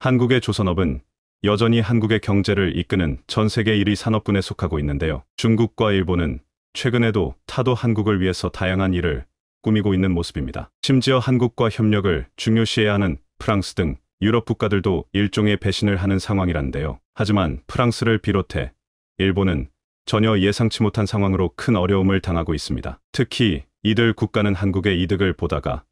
한국의 조선업은 여전히 한국의 경제를 이끄는 전 세계 1위 산업군에 속하고 있는데요. 중국과 일본은 최근에도 타도 한국을 위해서 다양한 일을 꾸미고 있는 모습입니다. 심지어 한국과 협력을 중요시해야 하는 프랑스 등 유럽 국가들도 일종의 배신을 하는 상황이란데요. 하지만 프랑스를 비롯해 일본은 전혀 예상치 못한 상황으로 큰 어려움을 당하고 있습니다. 특히 이들 국가는 한국의 이득을 보다가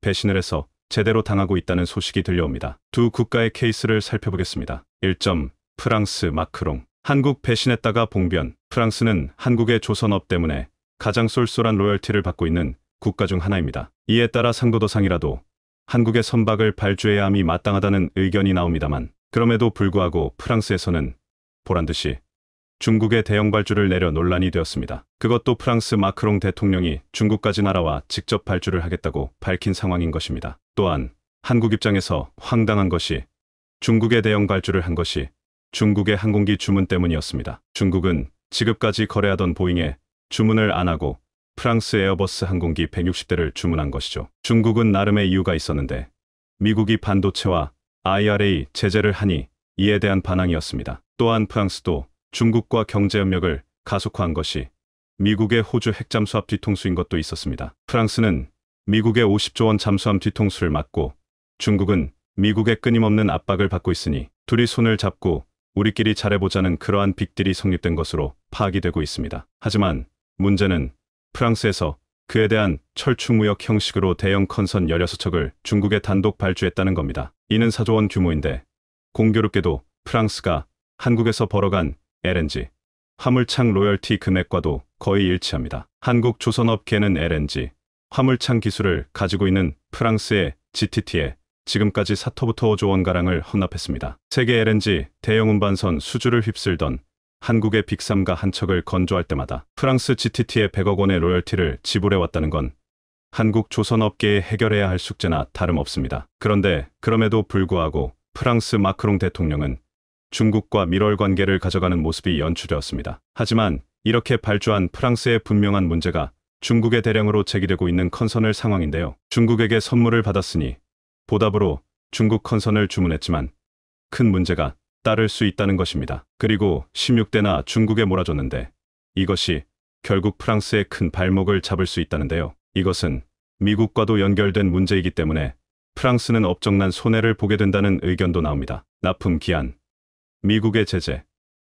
배신을 해서 제대로 당하고 있다는 소식이 들려옵니다. 두 국가의 케이스를 살펴보겠습니다. 1점 프랑스 마크롱 한국 배신했다가 봉변 프랑스는 한국의 조선업 때문에 가장 쏠쏠한 로열티를 받고 있는 국가 중 하나입니다. 이에 따라 상도도상이라도 한국의 선박을 발주해야 함이 마땅하다는 의견이 나옵니다만 그럼에도 불구하고 프랑스에서는 보란듯이 중국의 대형 발주를 내려 논란이 되었습니다. 그것도 프랑스 마크롱 대통령이 중국까지 날아와 직접 발주를 하겠다고 밝힌 상황인 것입니다. 또한 한국 입장에서 황당한 것이 중국의 대형 발주를 한 것이 중국의 항공기 주문 때문이었습니다. 중국은 지금까지 거래하던 보잉에 주문을 안 하고 프랑스 에어버스 항공기 160대를 주문한 것이죠. 중국은 나름의 이유가 있었는데 미국이 반도체와 IRA 제재를 하니 이에 대한 반항이었습니다. 또한 프랑스도 중국과 경제협력을 가속화한 것이 미국의 호주 핵잠수함 뒤통수인 것도 있었습니다. 프랑스는 미국의 50조 원 잠수함 뒤통수를 맞고 중국은 미국의 끊임없는 압박을 받고 있으니 둘이 손을 잡고 우리끼리 잘해보자는 그러한 빅딜이 성립된 것으로 파악이 되고 있습니다. 하지만 문제는 프랑스에서 그에 대한 철충무역 형식으로 대형 컨선 16척을 중국에 단독 발주했다는 겁니다. 이는 4조 원 규모인데 공교롭게도 프랑스가 한국에서 벌어간 LNG, 화물창 로열티 금액과도 거의 일치합니다. 한국 조선업계는 LNG, 화물창 기술을 가지고 있는 프랑스의 GTT에 지금까지 4터부터 5조 원가량을 헌납했습니다. 세계 LNG 대형 운반선 수주를 휩쓸던 한국의 빅3가 한 척을 건조할 때마다 프랑스 GTT에 100억 원의 로열티를 지불해 왔다는 건 한국 조선업계에 해결해야 할 숙제나 다름없습니다. 그런데 그럼에도 불구하고 프랑스 마크롱 대통령은 중국과 밀월 관계를 가져가는 모습이 연출되었습니다. 하지만 이렇게 발주한 프랑스의 분명한 문제가 중국의 대량으로 제기되고 있는 컨선을 상황인데요. 중국에게 선물을 받았으니 보답으로 중국 컨선을 주문했지만 큰 문제가 따를 수 있다는 것입니다. 그리고 16대나 중국에 몰아줬는데 이것이 결국 프랑스의 큰 발목을 잡을 수 있다는데요. 이것은 미국과도 연결된 문제이기 때문에 프랑스는 엄청난 손해를 보게 된다는 의견도 나옵니다. 납품 기한, 미국의 제재,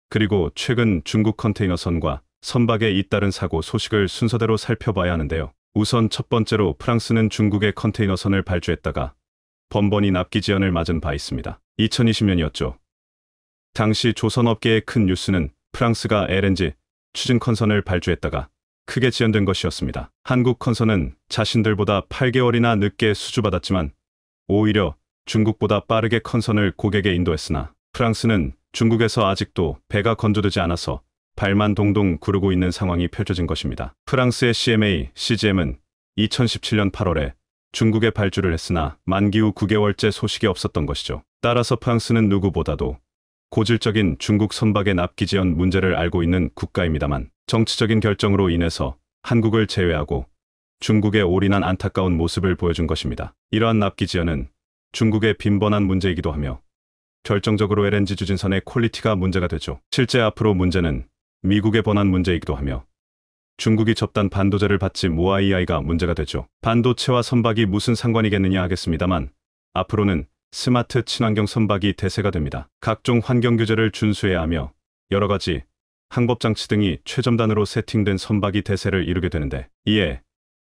그리고 최근 중국 컨테이너선과 선박에 잇따른 사고 소식을 순서대로 살펴봐야 하는데요. 우선 첫 번째로 프랑스는 중국의 컨테이너선을 발주했다가 번번이 납기 지연을 맞은 바 있습니다. 2020년이었죠. 당시 조선업계의 큰 뉴스는 프랑스가 LNG 추진 컨선을 발주했다가 크게 지연된 것이었습니다. 한국 컨선은 자신들보다 8개월이나 늦게 수주받았지만 오히려 중국보다 빠르게 컨선을 고객에 인도했으나 프랑스는 중국에서 아직도 배가 건조되지 않아서 발만 동동 구르고 있는 상황이 펼쳐진 것입니다. 프랑스의 CMA, CGM은 2017년 8월에 중국에 발주를 했으나 만기 후 9개월째 소식이 없었던 것이죠. 따라서 프랑스는 누구보다도 고질적인 중국 선박의 납기 지연 문제를 알고 있는 국가입니다만 정치적인 결정으로 인해서 한국을 제외하고 중국에 올인한 안타까운 모습을 보여준 것입니다. 이러한 납기 지연은 중국의 빈번한 문제이기도 하며 결정적으로 LNG 주진선의 퀄리티가 문제가 되죠. 실제 앞으로 문제는 미국의 번한 문제이기도 하며 중국이 접단 반도체를 받지 모아이아이가 문제가 되죠. 반도체와 선박이 무슨 상관이겠느냐 하겠습니다만 앞으로는 스마트 친환경 선박이 대세가 됩니다. 각종 환경 규제를 준수해야 하며 여러 가지 항법 장치 등이 최첨단으로 세팅된 선박이 대세를 이루게 되는데 이에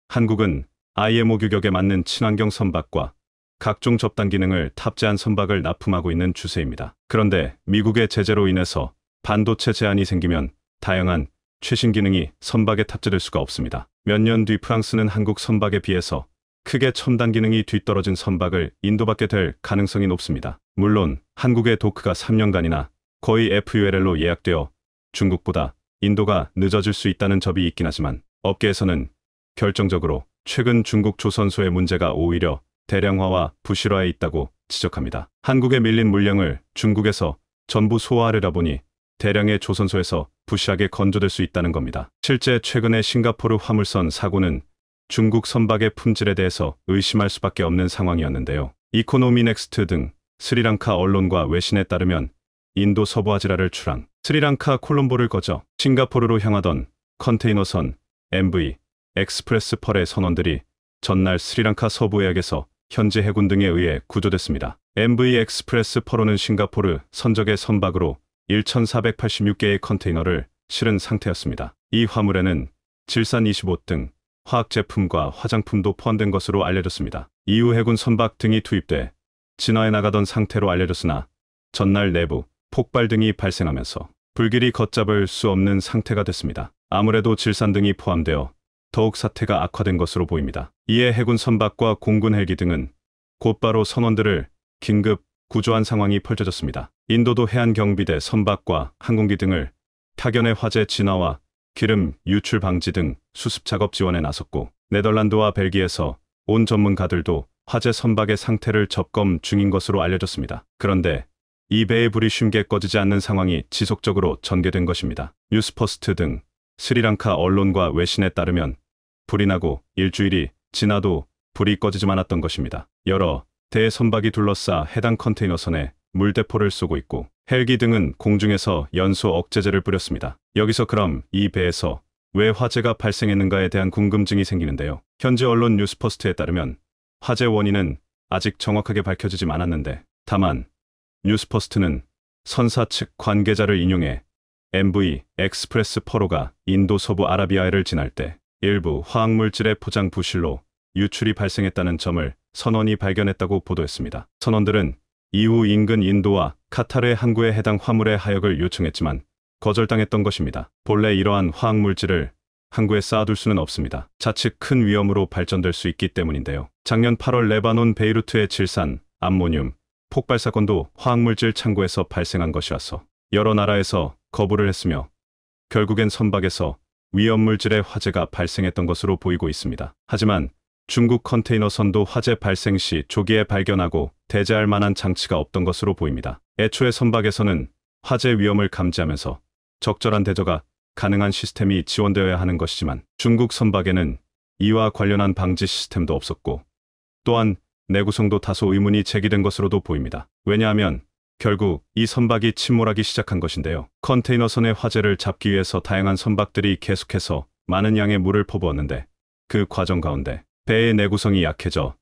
한국은 IMO 규격에 맞는 친환경 선박과 각종 접단 기능을 탑재한 선박을 납품하고 있는 추세입니다. 그런데 미국의 제재로 인해서 반도체 제한이 생기면 다양한 최신 기능이 선박에 탑재될 수가 없습니다. 몇 년 뒤 프랑스는 한국 선박에 비해서 크게 첨단 기능이 뒤떨어진 선박을 인도받게 될 가능성이 높습니다. 물론 한국의 도크가 3년간이나 거의 full로 예약되어 중국보다 인도가 늦어질 수 있다는 점이 있긴 하지만 업계에서는 결정적으로 최근 중국 조선소의 문제가 오히려 대량화와 부실화에 있다고 지적합니다. 한국에 밀린 물량을 중국에서 전부 소화하려다 보니 대량의 조선소에서 부실하게 건조될 수 있다는 겁니다. 실제 최근의 싱가포르 화물선 사고는 중국 선박의 품질에 대해서 의심할 수밖에 없는 상황이었는데요. Economy Next 등 스리랑카 언론과 외신에 따르면 인도 서부 하지라를 출항, 스리랑카 콜롬보를 거쳐 싱가포르로 향하던 컨테이너선 MV 엑스프레스 펄의 선원들이 전날 스리랑카 서부 해역에서 현지 해군 등에 의해 구조됐습니다. MV 엑스프레스 펄호는 싱가포르 선적의 선박으로 1,486개의 컨테이너를 실은 상태였습니다. 이 화물에는 질산 25등 화학 제품과 화장품도 포함된 것으로 알려졌습니다. 이후 해군 선박 등이 투입돼 진화해 나가던 상태로 알려졌으나 전날 내부 폭발 등이 발생하면서 불길이 걷잡을 수 없는 상태가 됐습니다. 아무래도 질산 등이 포함되어 더욱 사태가 악화된 것으로 보입니다. 이에 해군 선박과 공군 헬기 등은 곧바로 선원들을 긴급 구조한 상황이 펼쳐졌습니다. 인도도 해안경비대 선박과 항공기 등을 타견의 화재 진화와 기름 유출 방지 등 수습 작업 지원에 나섰고 네덜란드와 벨기에에서 온 전문가들도 화재 선박의 상태를 점검 중인 것으로 알려졌습니다. 그런데 이 배의 불이 쉽게 꺼지지 않는 상황이 지속적으로 전개된 것입니다. News First 등 스리랑카 언론과 외신에 따르면 불이 나고 일주일이 지나도 불이 꺼지지 않았던 것입니다. 여러 대 선박이 둘러싸 해당 컨테이너선에 물대포를 쏘고 있고 헬기 등은 공중에서 연소 억제제를 뿌렸습니다. 여기서 그럼 이 배에서 왜 화재가 발생했는가에 대한 궁금증이 생기는데요. 현지 언론 News First에 따르면 화재 원인은 아직 정확하게 밝혀지지 않았는데 다만 News First는 선사 측 관계자를 인용해 MV X-Press Pearl호가 인도 서부 아라비아해를 지날 때 일부 화학물질의 포장 부실로 유출이 발생했다는 점을 선원이 발견했다고 보도했습니다. 선원들은 이후 인근 인도와 카타르의 항구에 해당 화물의 하역을 요청했지만 거절당했던 것입니다. 본래 이러한 화학물질을 항구에 쌓아둘 수는 없습니다. 자칫 큰 위험으로 발전될 수 있기 때문인데요. 작년 8월 레바논 베이루트의 질산, 암모늄, 폭발 사건도 화학물질 창고에서 발생한 것이라서 여러 나라에서 거부를 했으며 결국엔 선박에서 위험물질의 화재가 발생했던 것으로 보이고 있습니다. 하지만 중국 컨테이너선도 화재 발생 시 조기에 발견하고 대재할 만한 장치가 없던 것으로 보입니다. 애초에 선박에서는 화재 위험을 감지하면서 적절한 대처가 가능한 시스템이 지원되어야 하는 것이지만 중국 선박에는 이와 관련한 방지 시스템도 없었고 또한 내구성도 다소 의문이 제기된 것으로도 보입니다. 왜냐하면 결국 이 선박이 침몰하기 시작한 것인데요. 컨테이너선의 화재를 잡기 위해서 다양한 선박들이 계속해서 많은 양의 물을 퍼부었는데 그 과정 가운데 배의 내구성이 약해져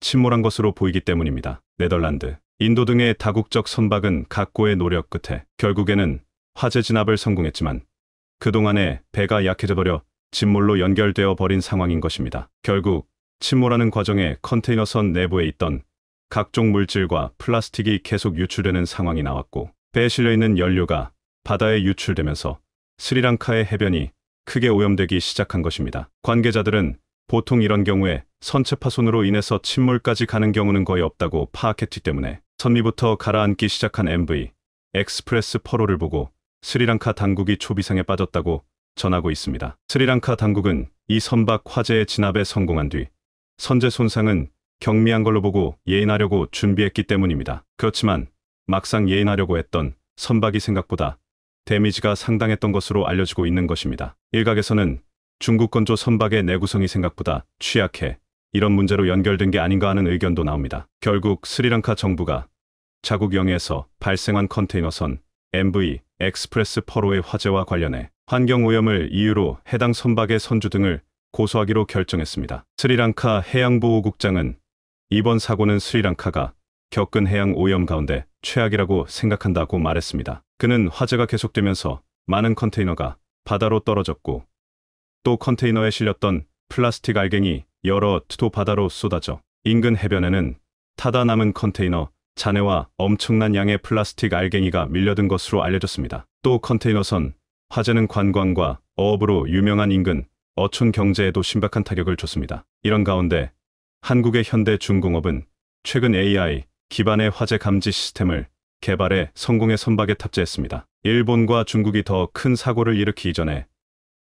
침몰한 것으로 보이기 때문입니다. 네덜란드, 인도 등의 다국적 선박은 각고의 노력 끝에 결국에는 화재 진압을 성공했지만 그동안에 배가 약해져 버려 침몰로 연결되어 버린 상황인 것입니다. 결국 침몰하는 과정에 컨테이너선 내부에 있던 각종 물질과 플라스틱이 계속 유출되는 상황이 나왔고 배에 실려 있는 연료가 바다에 유출되면서 스리랑카의 해변이 크게 오염되기 시작한 것입니다. 관계자들은 보통 이런 경우에 선체 파손으로 인해서 침몰까지 가는 경우는 거의 없다고 파악했기 때문에 선미부터 가라앉기 시작한 MV X-Press Pearl호를 보고 스리랑카 당국이 초비상에 빠졌다고 전하고 있습니다. 스리랑카 당국은 이 선박 화재의 진압에 성공한 뒤 선체 손상은 경미한 걸로 보고 예인하려고 준비했기 때문입니다. 그렇지만 막상 예인하려고 했던 선박이 생각보다 damage가 상당했던 것으로 알려지고 있는 것입니다. 일각에서는 중국 건조 선박의 내구성이 생각보다 취약해 이런 문제로 연결된 게 아닌가 하는 의견도 나옵니다. 결국 스리랑카 정부가 자국 영해에서 발생한 컨테이너선 MV X-Press Pearl호의 화재와 관련해 환경오염을 이유로 해당 선박의 선주 등을 고소하기로 결정했습니다. 스리랑카 해양보호국장은 이번 사고는 스리랑카가 겪은 해양 오염 가운데 최악이라고 생각한다고 말했습니다. 그는 화재가 계속되면서 많은 컨테이너가 바다로 떨어졌고 또 컨테이너에 실렸던 플라스틱 알갱이 여러 톤도 바다로 쏟아져 인근 해변에는 타다 남은 컨테이너 잔해와 엄청난 양의 플라스틱 알갱이가 밀려든 것으로 알려졌습니다. 또 컨테이너선 화재는 관광과 어업으로 유명한 인근 어촌 경제에도 심각한 타격을 줬습니다. 이런 가운데 한국의 현대 중공업은 최근 AI 기반의 화재 감지 시스템을 개발해 성공의 선박에 탑재했습니다. 일본과 중국이 더 큰 사고를 일으키기 전에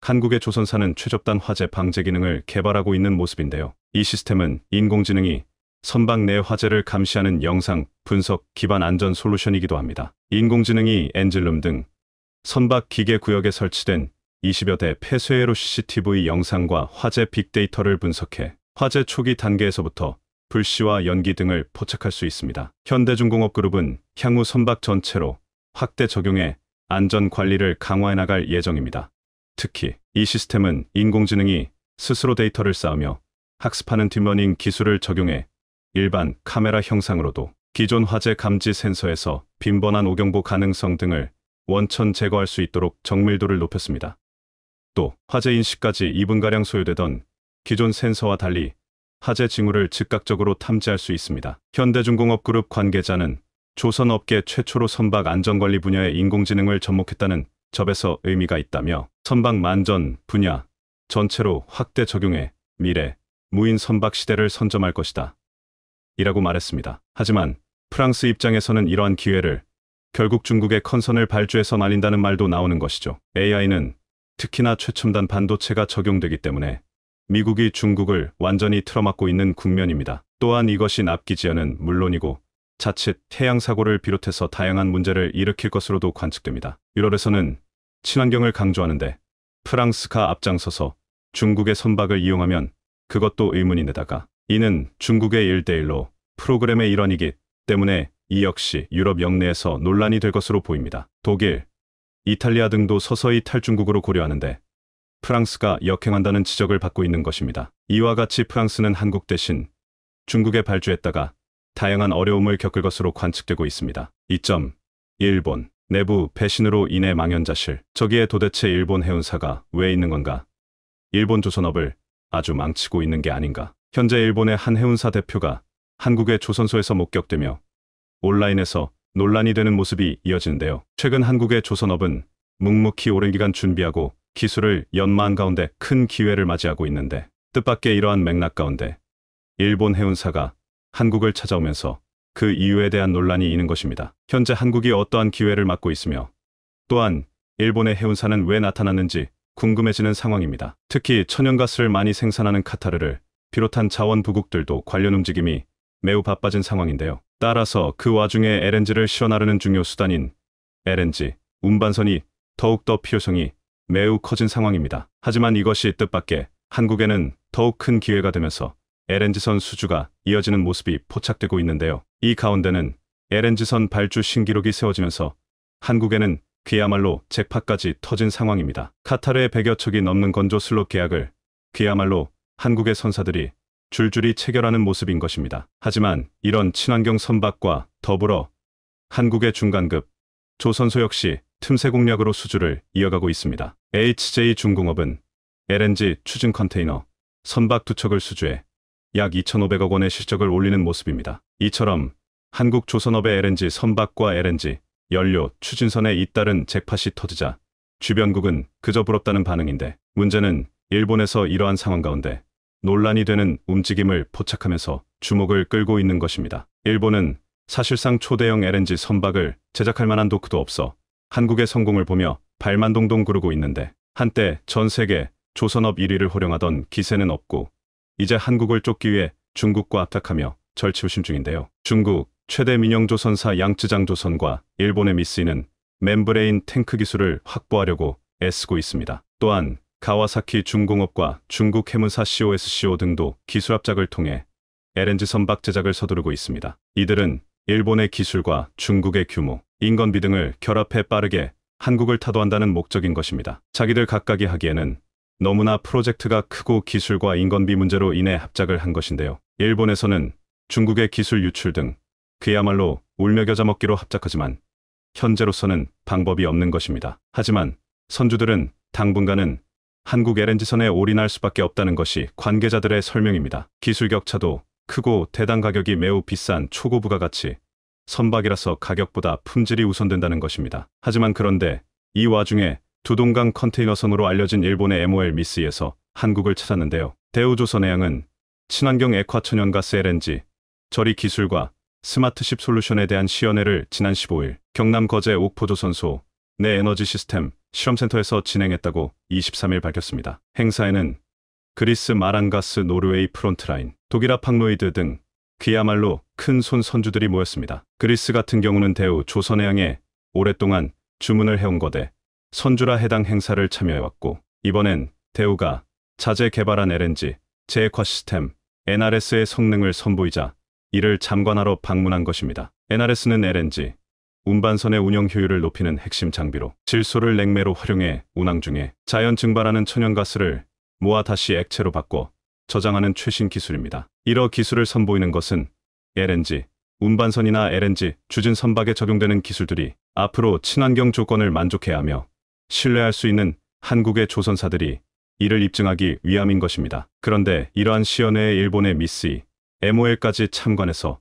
한국의 조선사는 최접단 화재 방제 기능을 개발하고 있는 모습인데요. 이 시스템은 인공지능이 선박 내 화재를 감시하는 영상 분석 기반 안전 솔루션이기도 합니다. 인공지능이 엔질룸 등 선박 기계 구역에 설치된 20여 대 폐쇄회로 CCTV 영상과 화재 빅데이터를 분석해 화재 초기 단계에서부터 불씨와 연기 등을 포착할 수 있습니다. 현대중공업그룹은 향후 선박 전체로 확대 적용해 안전 관리를 강화해 나갈 예정입니다. 특히 이 시스템은 인공지능이 스스로 데이터를 쌓으며 학습하는 deep learning 기술을 적용해 일반 카메라 영상으로도 기존 화재 감지 센서에서 빈번한 오경보 가능성 등을 원천 제거할 수 있도록 정밀도를 높였습니다. 또 화재 인식까지 2분가량 소요되던 기존 센서와 달리 화재 징후를 즉각적으로 탐지할 수 있습니다. 현대중공업그룹 관계자는 조선업계 최초로 선박 안전관리 분야에 인공지능을 접목했다는 점에서 의미가 있다며 선박 만전 분야 전체로 확대 적용해 미래 무인 선박 시대를 선점할 것이다. 이라고 말했습니다. 하지만 프랑스 입장에서는 이러한 기회를 결국 중국의 컨선을 발주해서 말린다는 말도 나오는 것이죠. AI는 특히나 최첨단 반도체가 적용되기 때문에 미국이 중국을 완전히 틀어막고 있는 국면입니다. 또한 이것이 납기지연은 물론이고 자칫 태양 사고를 비롯해서 다양한 문제를 일으킬 것으로도 관측됩니다. 유럽에서는 친환경을 강조하는데 프랑스가 앞장서서 중국의 선박을 이용하면 그것도 의문인데다가 이는 중국의 일대일로 프로그램의 일환이기 때문에 이 역시 유럽 영내에서 논란이 될 것으로 보입니다. 독일, 이탈리아 등도 서서히 탈중국으로 고려하는데 프랑스가 역행한다는 지적을 받고 있는 것입니다. 이와 같이 프랑스는 한국 대신 중국에 발주했다가 다양한 어려움을 겪을 것으로 관측되고 있습니다. 2점. 일본 내부 배신으로 인해 망연자실. 저기에 도대체 일본 해운사가 왜 있는 건가? 일본 조선업을 아주 망치고 있는 게 아닌가? 현재 일본의 한 해운사 대표가 한국의 조선소에서 목격되며 온라인에서 논란이 되는 모습이 이어지는데요. 최근 한국의 조선업은 묵묵히 오랜 기간 준비하고 기술을 연마한 가운데 큰 기회를 맞이하고 있는데 뜻밖의 이러한 맥락 가운데 일본 해운사가 한국을 찾아오면서 그 이유에 대한 논란이 있는 것입니다. 현재 한국이 어떠한 기회를 맞고 있으며 또한 일본의 해운사는 왜 나타났는지 궁금해지는 상황입니다. 특히 천연가스를 많이 생산하는 카타르를 비롯한 자원부국들도 관련 움직임이 매우 바빠진 상황인데요. 따라서 그 와중에 LNG를 실어나르는 중요 수단인 LNG 운반선이 더욱더 필요성이 매우 커진 상황입니다. 하지만 이것이 뜻밖의 한국에는 더욱 큰 기회가 되면서 LNG선 수주가 이어지는 모습이 포착되고 있는데요. 이 가운데는 LNG선 발주 신기록이 세워지면서 한국에는 그야말로 잭팟까지 터진 상황입니다. 카타르의 100여 척이 넘는 건조 슬롯 계약을 그야말로 한국의 선사들이 줄줄이 체결하는 모습인 것입니다. 하지만 이런 친환경 선박과 더불어 한국의 중간급 조선소 역시 틈새 공략으로 수주를 이어가고 있습니다. HJ 중공업은 LNG 추진 컨테이너 선박 두 척을 수주해 약 2,500억 원의 실적을 올리는 모습입니다. 이처럼 한국 조선업의 LNG 선박과 LNG 연료 추진선에 잇따른 잭팟이 터지자 주변국은 그저 부럽다는 반응인데 문제는 일본에서 이러한 상황 가운데 논란이 되는 움직임을 포착하면서 주목을 끌고 있는 것입니다. 일본은 사실상 초대형 LNG 선박을 제작할 만한 도크도 없어 한국의 성공을 보며 발만 동동 구르고 있는데 한때 전 세계 조선업 1위를 호령하던 기세는 없고 이제 한국을 쫓기 위해 중국과 합작하며 절치부심 중인데요. 중국 최대 민영조선사 양쯔장조선과 일본의 미쓰이는 멤브레인 탱크 기술을 확보하려고 애쓰고 있습니다. 또한 가와사키 중공업과 중국 해문사 COSCO 등도 기술 합작을 통해 LNG 선박 제작을 서두르고 있습니다. 이들은 일본의 기술과 중국의 규모, 인건비 등을 결합해 빠르게 한국을 타도한다는 목적인 것입니다. 자기들 각각이 하기에는 너무나 프로젝트가 크고 기술과 인건비 문제로 인해 합작을 한 것인데요. 일본에서는 중국의 기술 유출 등 그야말로 울며 겨자 먹기로 합작하지만 현재로서는 방법이 없는 것입니다. 하지만 선주들은 당분간은 한국 LNG선에 올인할 수밖에 없다는 것이 관계자들의 설명입니다. 기술 격차도 크고 대당 가격이 매우 비싼 초고부가 가치 선박이라서 가격보다 품질이 우선된다는 것입니다. 하지만 그런데 이 와중에 두동강 컨테이너선으로 알려진 일본의 MOL 미스에서 한국을 찾았는데요. 대우조선해양은 친환경 액화천연가스 LNG, 저리 기술과 스마트십 솔루션에 대한 시연회를 지난 15일 경남 거제 옥포조선소 내 에너지 시스템 실험센터에서 진행했다고 23일 밝혔습니다. 행사에는 그리스 마란가스 노르웨이 프론트라인, 독일 하팍로이드 등 그야말로 큰 손 선주들이 모였습니다. 그리스 같은 경우는 대우조선해양에 오랫동안 주문을 해온 거대 선주라 해당 행사를 참여해왔고 이번엔 대우가 자체 개발한 LNG, 재액화 시스템, NRS의 성능을 선보이자 이를 참관하러 방문한 것입니다. NRS는 LNG, 운반선의 운영 효율을 높이는 핵심 장비로 질소를 냉매로 활용해 운항 중에 자연 증발하는 천연가스를 모아 다시 액체로 바꿔 저장하는 최신 기술입니다. 이러 기술을 선보이는 것은 LNG, 운반선이나 LNG, 주진 선박에 적용되는 기술들이 앞으로 친환경 조건을 만족해야 하며 신뢰할 수 있는 한국의 조선사들이 이를 입증하기 위함인 것입니다. 그런데 이러한 시연회에 일본의 미쓰이, MOL까지 참관해서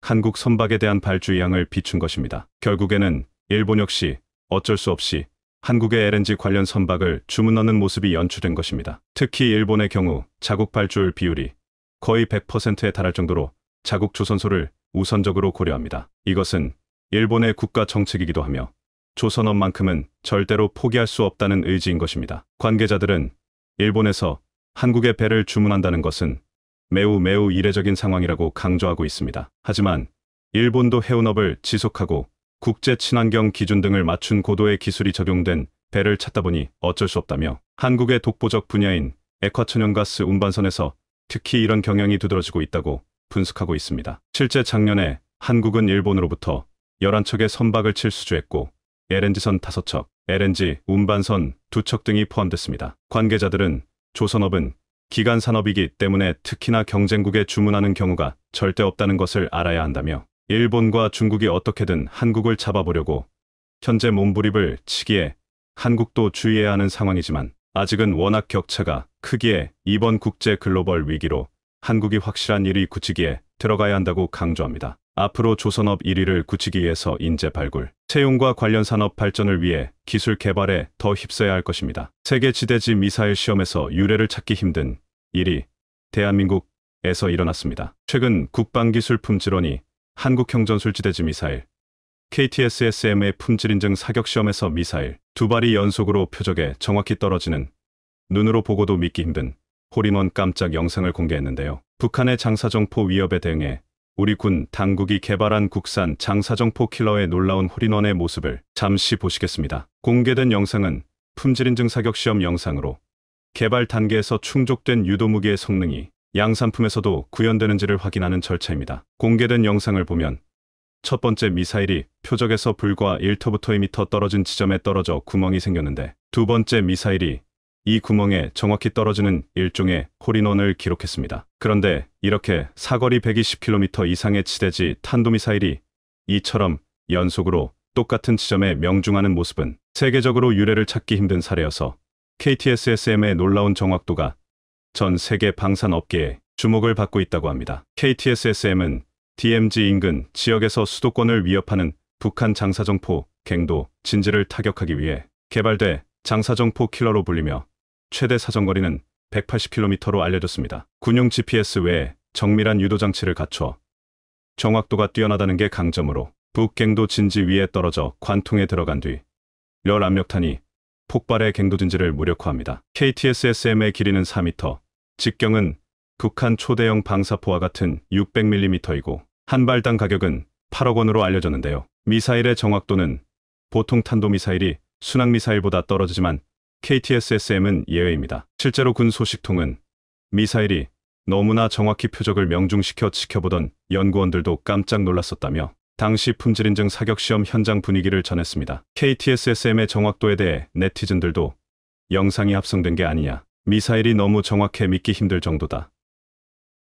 한국 선박에 대한 발주의향을 비춘 것입니다. 결국에는 일본 역시 어쩔 수 없이 한국의 LNG 관련 선박을 주문 넣는 모습이 연출된 것입니다. 특히 일본의 경우 자국 발주율 비율이 거의 100%에 달할 정도로 자국 조선소를 우선적으로 고려합니다. 이것은 일본의 국가 정책이기도 하며 조선업만큼은 절대로 포기할 수 없다는 의지인 것입니다. 관계자들은 일본에서 한국의 배를 주문한다는 것은 매우 매우 이례적인 상황이라고 강조하고 있습니다. 하지만 일본도 해운업을 지속하고 국제 친환경 기준 등을 맞춘 고도의 기술이 적용된 배를 찾다 보니 어쩔 수 없다며 한국의 독보적 분야인 액화천연가스 운반선에서 특히 이런 경향이 두드러지고 있다고 분석하고 있습니다. 실제 작년에 한국은 일본으로부터 11척의 선박을 칠 수주했고 LNG선 5척, LNG 운반선 2척 등이 포함됐습니다. 관계자들은 조선업은 기간 산업이기 때문에 특히나 경쟁국에 주문하는 경우가 절대 없다는 것을 알아야 한다며 일본과 중국이 어떻게든 한국을 잡아보려고 현재 몸부림을 치기에 한국도 주의해야 하는 상황이지만 아직은 워낙 격차가 크기에 이번 국제 글로벌 위기로 한국이 확실한 1위 굳히기에 들어가야 한다고 강조합니다. 앞으로 조선업 1위를 굳히기 위해서 인재 발굴, 채용과 관련 산업 발전을 위해 기술 개발에 더 휩써야 할 것입니다. 세계 지대지 미사일 시험에서 유례를 찾기 힘든 일이 대한민국에서 일어났습니다. 최근 국방기술 품질원이 한국형전술 지대지 미사일 KTSSM의 품질 인증 사격 시험에서 미사일 두 발이 연속으로 표적에 정확히 떨어지는 눈으로 보고도 믿기 힘든 홀인원 깜짝 영상을 공개했는데요. 북한의 장사정포 위협에 대응해 우리 군 당국이 개발한 국산 장사정포 킬러의 놀라운 홀인원의 모습을 잠시 보시겠습니다. 공개된 영상은 품질인증 사격 시험 영상으로 개발 단계에서 충족된 유도무기의 성능이 양산품에서도 구현되는지를 확인하는 절차입니다. 공개된 영상을 보면 첫 번째 미사일이 표적에서 불과 1터부터 2터 떨어진 지점에 떨어져 구멍이 생겼는데 두 번째 미사일이 이 구멍에 정확히 떨어지는 일종의 홀인원을 기록했습니다. 그런데 이렇게 사거리 120km 이상의 지대지 탄도미사일이 이처럼 연속으로 똑같은 지점에 명중하는 모습은 세계적으로 유례를 찾기 힘든 사례여서 KTSSM의 놀라운 정확도가 전 세계 방산업계에 주목을 받고 있다고 합니다. KTSSM은 DMZ 인근 지역에서 수도권을 위협하는 북한 장사정포, 갱도, 진지를 타격하기 위해 개발돼 장사정포 킬러로 불리며 최대 사정거리는 180km로 알려졌습니다. 군용 GPS 외에 정밀한 유도 장치를 갖춰 정확도가 뛰어나다는 게 강점으로 북갱도 진지 위에 떨어져 관통에 들어간 뒤 열 압력탄이 폭발의 갱도 진지를 무력화합니다. KTSSM의 길이는 4m, 직경은 북한 초대형 방사포와 같은 600mm이고 한 발당 가격은 8억 원으로 알려졌는데요. 미사일의 정확도는 보통 탄도미사일이 순항미사일보다 떨어지지만 KTSSM은 예외입니다. 실제로 군 소식통은 미사일이 너무나 정확히 표적을 명중시켜 지켜보던 연구원들도 깜짝 놀랐었다며 당시 품질 인증 사격 시험 현장 분위기를 전했습니다. KTSSM의 정확도에 대해 네티즌들도 영상이 합성된 게 아니냐. 미사일이 너무 정확해 믿기 힘들 정도다.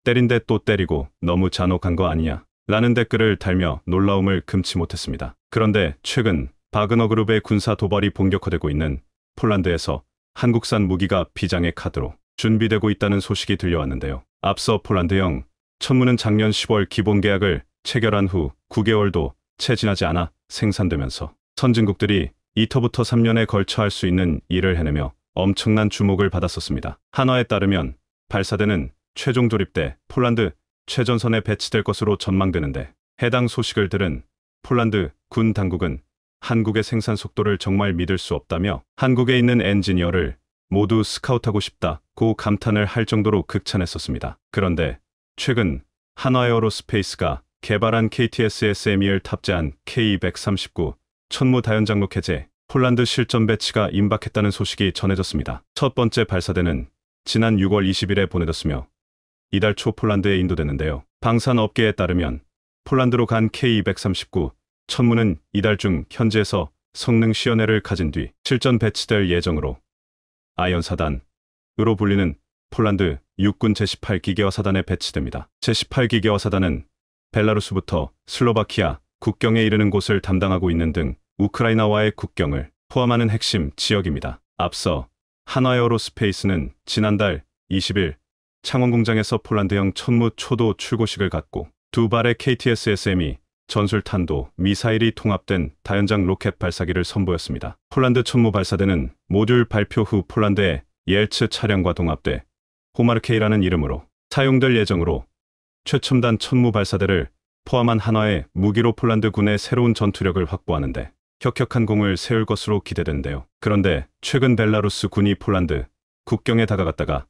때린데 또 때리고 너무 잔혹한 거 아니냐. 라는 댓글을 달며 놀라움을 금치 못했습니다. 그런데 최근 바그너 그룹의 군사 도발이 본격화되고 있는 폴란드에서 한국산 무기가 비장의 카드로 준비되고 있다는 소식이 들려왔는데요. 앞서 폴란드형 천문은 작년 10월 기본 계약을 체결한 후 9개월도 채 지나지 않아 생산되면서 선진국들이 2터부터 3년에 걸쳐 할 수 있는 일을 해내며 엄청난 주목을 받았었습니다. 한화에 따르면 발사대는 최종 조립돼 폴란드 최전선에 배치될 것으로 전망되는데 해당 소식을 들은 폴란드 군 당국은 한국의 생산 속도를 정말 믿을 수 없다며 한국에 있는 엔지니어를 모두 스카우트하고 싶다고 감탄을 할 정도로 극찬했었습니다. 그런데 최근 한화에어로스페이스가 개발한 KTSSM-II를 탑재한 K239 천무 다연장로켓의 폴란드 실전 배치가 임박했다는 소식이 전해졌습니다. 첫 번째 발사대는 지난 6월 20일에 보내졌으며 이달 초 폴란드에 인도됐는데요. 방산 업계에 따르면 폴란드로 간 K239 천무는 이달 중 현지에서 성능 시연회를 가진 뒤 실전 배치될 예정으로 아연사단으로 불리는 폴란드 육군 제18기계화 사단에 배치됩니다. 제18기계화 사단은 벨라루스부터 슬로바키아 국경에 이르는 곳을 담당하고 있는 등 우크라이나와의 국경을 포함하는 핵심 지역입니다. 앞서 한화에어로스페이스는 지난달 20일 창원 공장에서 폴란드형 천무 초도 출고식을 갖고 두 발의 KTSSM이 전술탄도 미사일이 통합된 다연장 로켓 발사기를 선보였습니다. 폴란드 천무 발사대는 모듈 발표 후 폴란드의 옐츠 차량과 통합돼 호마르-K라는 이름으로 사용될 예정으로 최첨단 천무 발사대를 포함한 한화의 무기로 폴란드 군의 새로운 전투력을 확보하는데 혁혁한 공을 세울 것으로 기대되는데요. 그런데 최근 벨라루스 군이 폴란드 국경에 다가갔다가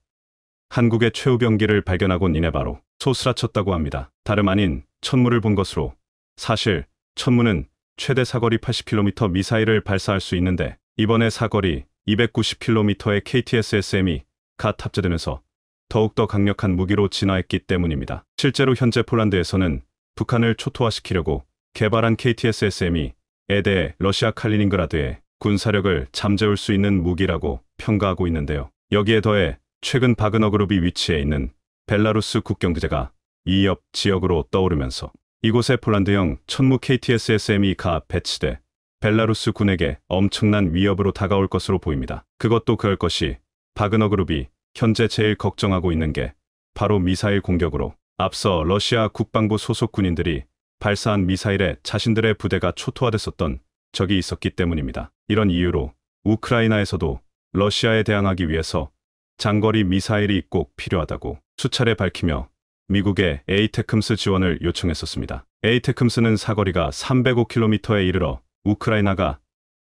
한국의 최후병기를 발견하곤 이내 바로 소스라쳤다고 합니다. 다름 아닌 천무를 본 것으로 사실 천무는 최대 사거리 80km 미사일을 발사할 수 있는데 이번에 사거리 290km의 KTSSM이 가 탑재되면서 더욱더 강력한 무기로 진화했기 때문입니다. 실제로 현재 폴란드에서는 북한을 초토화시키려고 개발한 KTSSM이 에 대해 러시아 칼리닝그라드의 군사력을 잠재울 수 있는 무기라고 평가하고 있는데요. 여기에 더해 최근 바그너 그룹이 위치해 있는 벨라루스 국경제가 이 옆 지역으로 떠오르면서 이곳에 폴란드형 천무 KTSSM이 가 배치돼 벨라루스 군에게 엄청난 위협으로 다가올 것으로 보입니다. 그것도 그럴 것이 바그너 그룹이 현재 제일 걱정하고 있는 게 바로 미사일 공격으로 앞서 러시아 국방부 소속 군인들이 발사한 미사일에 자신들의 부대가 초토화됐었던 적이 있었기 때문입니다. 이런 이유로 우크라이나에서도 러시아에 대항하기 위해서 장거리 미사일이 꼭 필요하다고 수차례 밝히며 미국의 에이테크스 지원을 요청했었습니다. 에이테크스는 사거리가 305km에 이르러 우크라이나가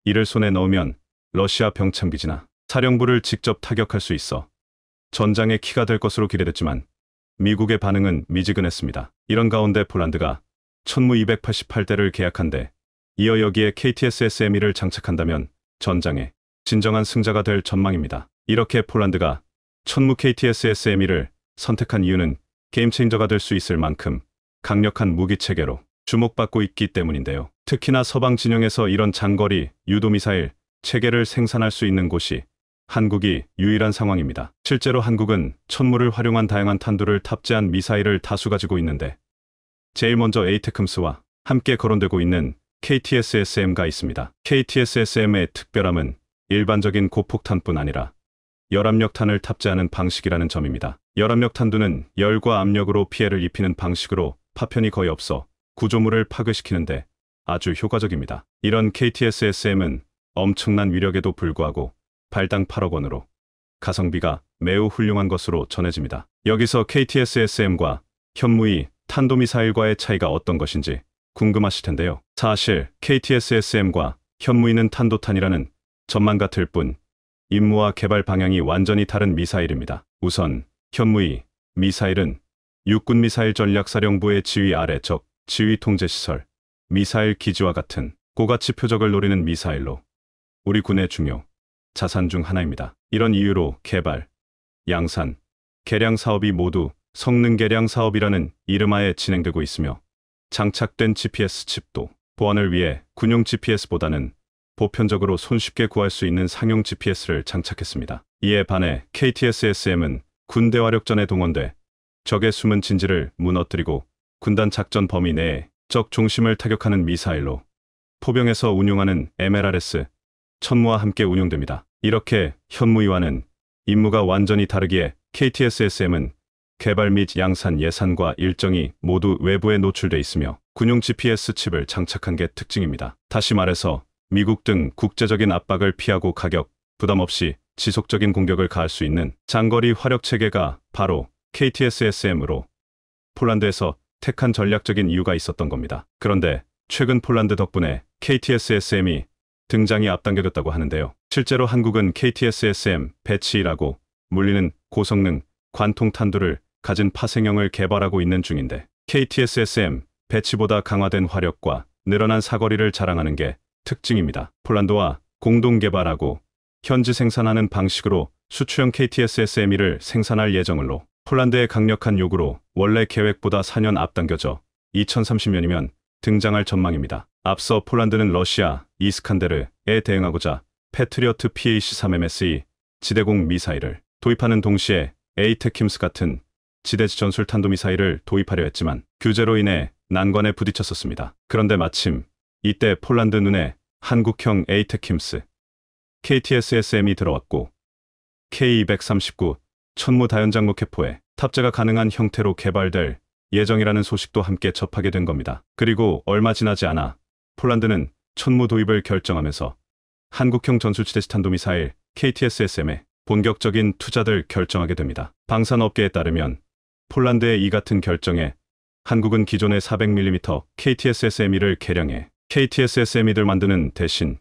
이를 손에 넣으면 러시아 병참기지나 사령부를 직접 타격할 수 있어 전장의 키가 될 것으로 기대됐지만 미국의 반응은 미지근했습니다. 이런 가운데 폴란드가 천무 288대를 계약한데 이어 여기에 KTSSME를 장착한다면 전장에 진정한 승자가 될 전망입니다. 이렇게 폴란드가 천무 KTSSME를 선택한 이유는 게임체인저가 될 수 있을 만큼 강력한 무기 체계로 주목받고 있기 때문인데요. 특히나 서방 진영에서 이런 장거리 유도미사일 체계를 생산할 수 있는 곳이 한국이 유일한 상황입니다. 실제로 한국은 천무를 활용한 다양한 탄두를 탑재한 미사일을 다수 가지고 있는데 제일 먼저 에이테크스와 함께 거론되고 있는 KTSSM가 있습니다. KTSSM의 특별함은 일반적인 고폭탄뿐 아니라 열압력탄을 탑재하는 방식이라는 점입니다. 열압력 탄두는 열과 압력으로 피해를 입히는 방식으로 파편이 거의 없어 구조물을 파괴시키는데 아주 효과적입니다. 이런 KTSSM은 엄청난 위력에도 불구하고 발당 8억 원으로 가성비가 매우 훌륭한 것으로 전해집니다. 여기서 KTSSM과 현무이 탄도미사일과의 차이가 어떤 것인지 궁금하실 텐데요. 사실 KTSSM과 현무이는 탄도탄이라는 점만 같을 뿐 임무와 개발 방향이 완전히 다른 미사일입니다. 우선 현무이 미사일은 육군 미사일 전략사령부의 지휘 아래 적 지휘 통제 시설 미사일 기지와 같은 고가치 표적을 노리는 미사일로 우리 군의 중요 자산 중 하나입니다. 이런 이유로 개발, 양산, 개량 사업이 모두 성능 개량 사업이라는 이름하에 진행되고 있으며 장착된 GPS 칩도 보안을 위해 군용 GPS보다는 보편적으로 손쉽게 구할 수 있는 상용 GPS를 장착했습니다. 이에 반해 KTSSM은 군대 화력전에 동원돼 적의 숨은 진지를 무너뜨리고 군단 작전 범위 내에 적 중심을 타격하는 미사일로 포병에서 운용하는 MLRS 천무와 함께 운용됩니다. 이렇게 현무이와는 임무가 완전히 다르기에 KTSSM은 개발 및 양산 예산과 일정이 모두 외부에 노출돼 있으며 군용 GPS 칩을 장착한 게 특징입니다. 다시 말해서 미국 등 국제적인 압박을 피하고 가격, 부담 없이 지속적인 공격을 가할 수 있는 장거리 화력 체계가 바로 KTSSM으로 폴란드에서 택한 전략적인 이유가 있었던 겁니다. 그런데 최근 폴란드 덕분에 KTSSM이 등장이 앞당겨졌다고 하는데요. 실제로 한국은 KTSSM 배치라고 물리는 고성능 관통 탄두를 가진 파생형을 개발하고 있는 중인데 KTSSM 배치보다 강화된 화력과 늘어난 사거리를 자랑하는 게 특징입니다. 폴란드와 공동 개발하고 현지 생산하는 방식으로 수출형 KTSSM을 생산할 예정으로 폴란드의 강력한 요구로 원래 계획보다 4년 앞당겨져 2030년이면 등장할 전망입니다. 앞서 폴란드는 러시아 이스칸데르에 대응하고자 패트리어트 PAC-3MSE 지대공 미사일을 도입하는 동시에 ATACMS 같은 지대지 전술 탄도미사일을 도입하려 했지만 규제로 인해 난관에 부딪혔었습니다. 그런데 마침 이때 폴란드 눈에 한국형 ATACMS KTSSM이 들어왔고 K239 천무 다연장 로켓포에 탑재가 가능한 형태로 개발될 예정이라는 소식도 함께 접하게 된 겁니다. 그리고 얼마 지나지 않아 폴란드는 천무 도입을 결정하면서 한국형 전술지대지 탄도미사일 KTSSM에 본격적인 투자들 결정하게 됩니다. 방산업계에 따르면 폴란드의 이 같은 결정에 한국은 기존의 400mm KTSSME를 개량해 KTSSME를 만드는 대신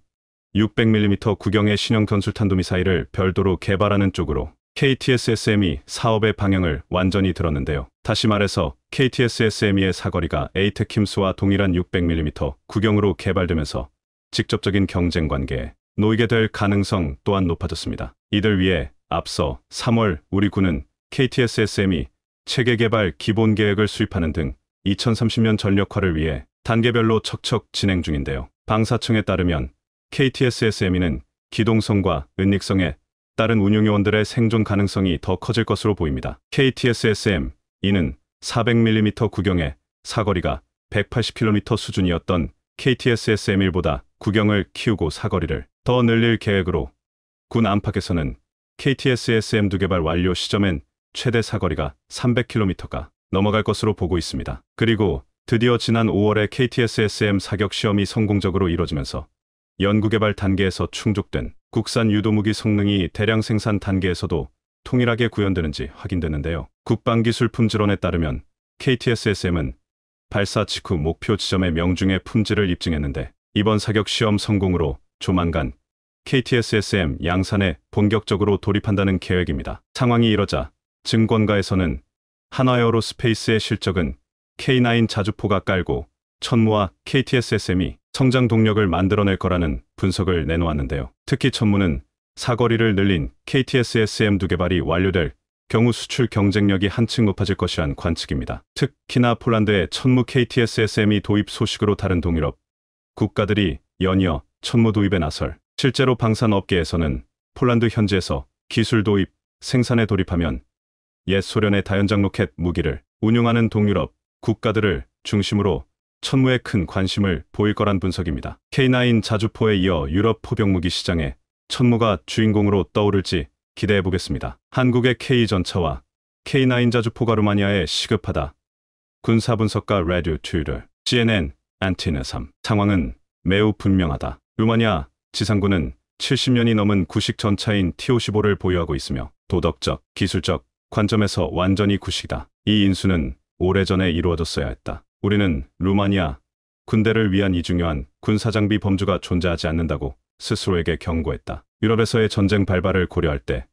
600mm 구경의 신형 건술 탄도미사일을 별도로 개발하는 쪽으로 KTSSME 사업의 방향을 완전히 들었는데요. 다시 말해서 KTSSME의 사거리가 에이테킴스와 동일한 600mm 구경으로 개발되면서 직접적인 경쟁 관계에 놓이게 될 가능성 또한 높아졌습니다. 이들 위해 앞서 3월 우리 군은 KTSSME 체계 개발 기본 계획을 수립하는 등 2030년 전력화를 위해 단계별로 척척 진행 중인데요. 방사청에 따르면 KTSSME는 기동성과 은닉성에 따른 운용요원들의 생존 가능성이 더 커질 것으로 보입니다. KTSSM 이는 400mm 구경의 사거리가 180km 수준이었던 KTSSM1보다 구경을 키우고 사거리를 더 늘릴 계획으로 군 안팎에서는 KTSSM2 개발 완료 시점엔 최대 사거리가 300km가 넘어갈 것으로 보고 있습니다. 그리고 드디어 지난 5월에 KTSSM 사격 시험이 성공적으로 이뤄지면서 연구개발 단계에서 충족된 국산 유도무기 성능이 대량 생산 단계에서도 통일하게 구현되는지 확인되는데요. 국방기술 품질원에 따르면 KTSSM은 발사 직후 목표 지점의 명중의 품질을 입증했는데 이번 사격 시험 성공으로 조만간 KTSSM 양산에 본격적으로 돌입한다는 계획입니다. 상황이 이러자 증권가에서는 하나에어로스페이스의 실적은 K9 자주포가 깔고 천무와 KTSSM이 성장 동력을 만들어낼 거라는 분석을 내놓았는데요. 특히 천무는 사거리를 늘린 KTSSM2 개발이 완료될 경우 수출 경쟁력이 한층 높아질 것이란 관측입니다. 특히나 폴란드의 천무 KTSSM이 도입 소식으로 다른 동유럽 국가들이 연이어 천무 도입에 나설 실제로 방산업계에서는 폴란드 현지에서 기술 도입, 생산에 돌입하면 옛 소련의 다연장 로켓 무기를 운용하는 동유럽 국가들을 중심으로 천무에 큰 관심을 보일 거란 분석입니다. K9 자주포에 이어 유럽 포병무기 시장에 천무가 주인공으로 떠오를지 기대해 보겠습니다. 한국의 K 전차와 K9 자주포가 루마니아에 시급하다. 군사분석가 레듀 튜르 CNN 안티네 3 상황은 매우 분명하다. 루마니아 지상군은 70년이 넘은 구식 전차인 T-55를 보유하고 있으며 도덕적, 기술적 관점에서 완전히 구식이다. 이 인수는 오래전에 이루어졌어야 했다. 우리는 루마니아 군대를 위한 이 중요한 군사장비 범주가 존재하지 않는다고 스스로에게 경고했다. 유럽에서의 전쟁 발발을 고려할 때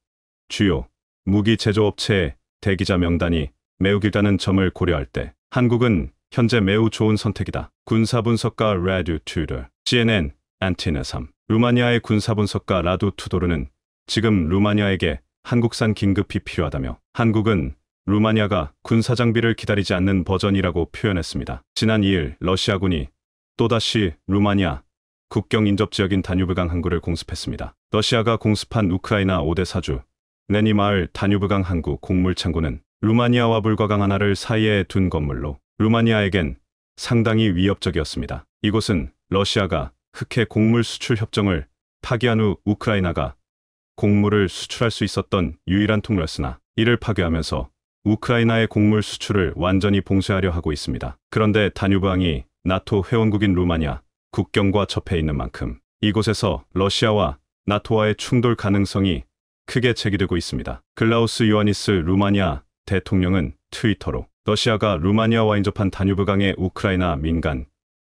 주요 무기 제조업체의 대기자 명단이 매우 길다는 점을 고려할 때 한국은 현재 매우 좋은 선택이다. 군사분석가 라듀 튜더 CNN 안티네 3 루마니아의 군사분석가 라두 투도르는 지금 루마니아에게 한국산 긴급히 필요하다며 한국은 루마니아가 군사 장비를 기다리지 않는 버전이라고 표현했습니다. 지난 2일 러시아군이 또다시 루마니아 국경 인접 지역인 다뉴브강 항구를 공습했습니다. 러시아가 공습한 우크라이나 5대 사주 네니마을 다뉴브강 항구 곡물 창고는 루마니아와 불과강 하나를 사이에 둔 건물로 루마니아에겐 상당히 위협적이었습니다. 이곳은 러시아가 흑해 곡물 수출 협정을 파기한 후 우크라이나가 곡물을 수출할 수 있었던 유일한 통로였으나 이를 파괴하면서 우크라이나의 곡물 수출을 완전히 봉쇄하려 하고 있습니다. 그런데 다뉴브항이 나토 회원국인 루마니아 국경과 접해 있는 만큼 이곳에서 러시아와 나토와의 충돌 가능성이 크게 제기되고 있습니다. 글라우스 요하니스 루마니아 대통령은 트위터로 러시아가 루마니아와 인접한 다뉴브강의 우크라이나 민간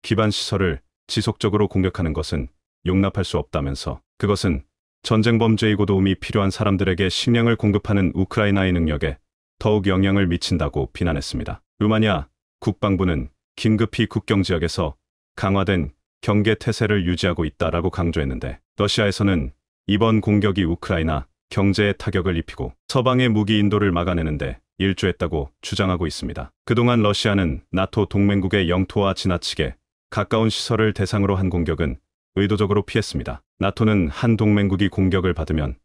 기반 시설을 지속적으로 공격하는 것은 용납할 수 없다면서 그것은 전쟁 범죄이고 도움이 필요한 사람들에게 식량을 공급하는 우크라이나의 능력에 더욱 영향을 미친다고 비난했습니다. 루마니아 국방부는 긴급히 국경 지역에서 강화된 경계 태세를 유지하고 있다라고 강조했는데 러시아에서는 이번 공격이 우크라이나 경제에 타격을 입히고 서방의 무기 인도를 막아내는데 일조했다고 주장하고 있습니다. 그동안 러시아는 나토 동맹국의 영토와 지나치게 가까운 시설을 대상으로 한 공격은 의도적으로 피했습니다. 나토는 한 동맹국이 공격을 받으면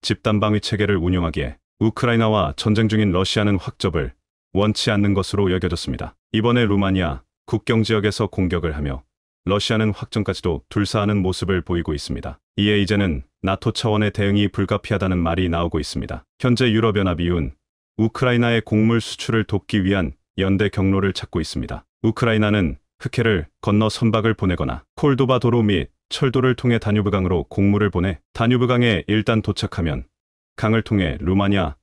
집단 방위 체계를 운용하기에 우크라이나와 전쟁 중인 러시아는 확접을 원치 않는 것으로 여겨졌습니다. 이번에 루마니아 국경 지역에서 공격을 하며 러시아는 확정까지도 둘사하는 모습을 보이고 있습니다. 이에 이제는 나토 차원의 대응이 불가피하다는 말이 나오고 있습니다. 현재 유럽연합이윤 우크라이나의 곡물 수출을 돕기 위한 연대 경로를 찾고 있습니다. 우크라이나는 흑해를 건너 선박을 보내거나 콜도바 도로 및 철도를 통해 다뉴브강으로 곡물을 보내 다뉴브강에 일단 도착하면 강을 통해 루마니아,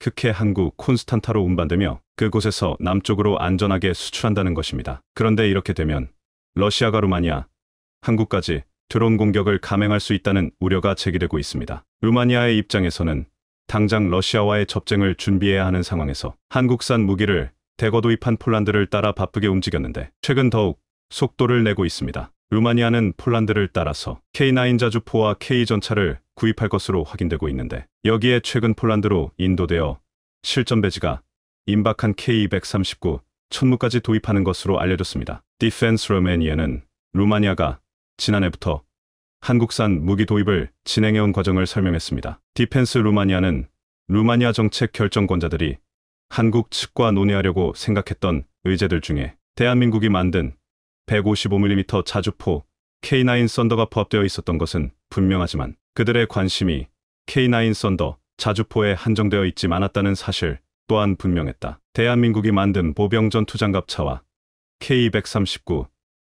흑해 항구 콘스탄타로 운반되며 그곳에서 남쪽으로 안전하게 수출한다는 것입니다. 그런데 이렇게 되면 러시아가 루마니아, 한국까지 드론 공격을 감행할 수 있다는 우려가 제기되고 있습니다. 루마니아의 입장에서는 당장 러시아와의 접쟁을 준비해야 하는 상황에서 한국산 무기를 대거 도입한 폴란드를 따라 바쁘게 움직였는데 최근 더욱 속도를 내고 있습니다. 루마니아는 폴란드를 따라서 K9 자주포와 K 전차를 구입할 것으로 확인되고 있는데 여기에 최근 폴란드로 인도되어 실전 배치가 임박한 K239 천무까지 도입하는 것으로 알려졌습니다. 디펜스 루마니아는 루마니아가 지난해부터 한국산 무기 도입을 진행해온 과정을 설명했습니다. 디펜스 루마니아는 루마니아 정책 결정권자들이 한국 측과 논의하려고 생각했던 의제들 중에 대한민국이 만든 155mm 자주포 K9 썬더가 포함되어 있었던 것은 분명하지만 그들의 관심이 K9 썬더 자주포에 한정되어 있지 않았다는 사실 또한 분명했다. 대한민국이 만든 보병 전투 장갑차와 K239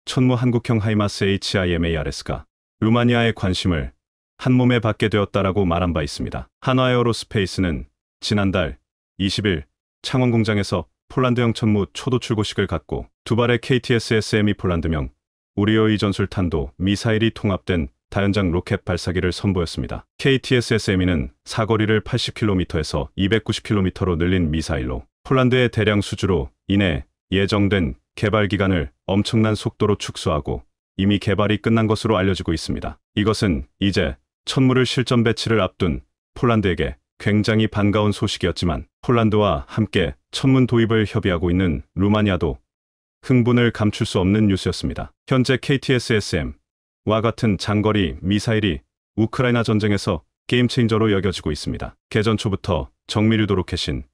천무 한국형 하이마스 HIMARS가 루마니아의 관심을 한 몸에 받게 되었다라고 말한 바 있습니다. 한화에어로스페이스는 지난달 20일 창원 공장에서 폴란드형 천무 초도 출고식을 갖고 두 발의 KTS-SM이 폴란드명 우리오이 전술탄도 미사일이 통합된 다연장 로켓 발사기를 선보였습니다. KTS-SM이는 사거리를 80km에서 290km로 늘린 미사일로 폴란드의 대량 수주로 인해 예정된 개발 기간을 엄청난 속도로 축소하고 이미 개발이 끝난 것으로 알려지고 있습니다. 이것은 이제 천무를 실전 배치를 앞둔 폴란드에게 굉장히 반가운 소식이었지만 폴란드와 함께 천무 도입을 협의하고 있는 루마니아도 흥분을 감출 수 없는 뉴스였습니다. 현재 KTS-SM 와 같은 장거리 미사일이 우크라이나 전쟁에서 게임 체인저로 여겨지고 있습니다. 개전 초부터 정밀유도 로켓인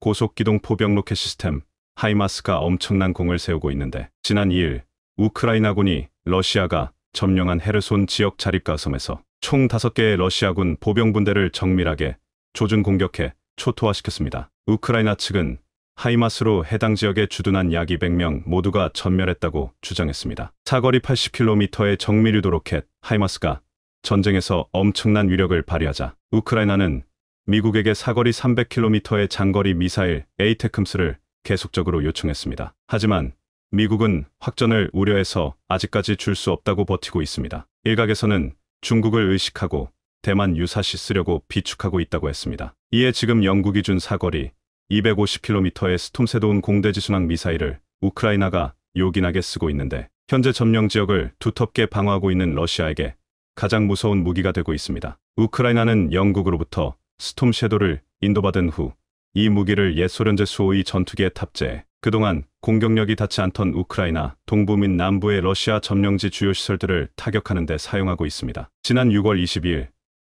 고속기동 포병 로켓 시스템 하이마스가 엄청난 공을 세우고 있는데 지난 2일 우크라이나군이 러시아가 점령한 헤르손 지역 자립가섬에서 총 5개의 러시아군 보병 분대를 정밀하게 조준 공격해 초토화시켰습니다. 우크라이나 측은 하이마스로 해당 지역에 주둔한 약 200명 모두가 전멸했다고 주장했습니다. 사거리 80km의 정밀유도 로켓 하이마스가 전쟁에서 엄청난 위력을 발휘하자 우크라이나는 미국에게 사거리 300km의 장거리 미사일 에이테크스를 계속적으로 요청했습니다. 하지만 미국은 확전을 우려해서 아직까지 줄 수 없다고 버티고 있습니다. 일각에서는 중국을 의식하고 대만 유사시 쓰려고 비축하고 있다고 했습니다. 이에 지금 영국이 준 사거리 250km의 스톰세도운 공대지 순항 미사일을 우크라이나가 요긴하게 쓰고 있는데 현재 점령 지역을 두텁게 방어하고 있는 러시아에게 가장 무서운 무기가 되고 있습니다. 우크라이나는 영국으로부터 스톰 섀도를 인도받은 후 이 무기를 옛 소련제 수호의 전투기에 탑재해 그동안 공격력이 닿지 않던 우크라이나 동부 및 남부의 러시아 점령지 주요 시설들을 타격하는 데 사용하고 있습니다. 지난 6월 22일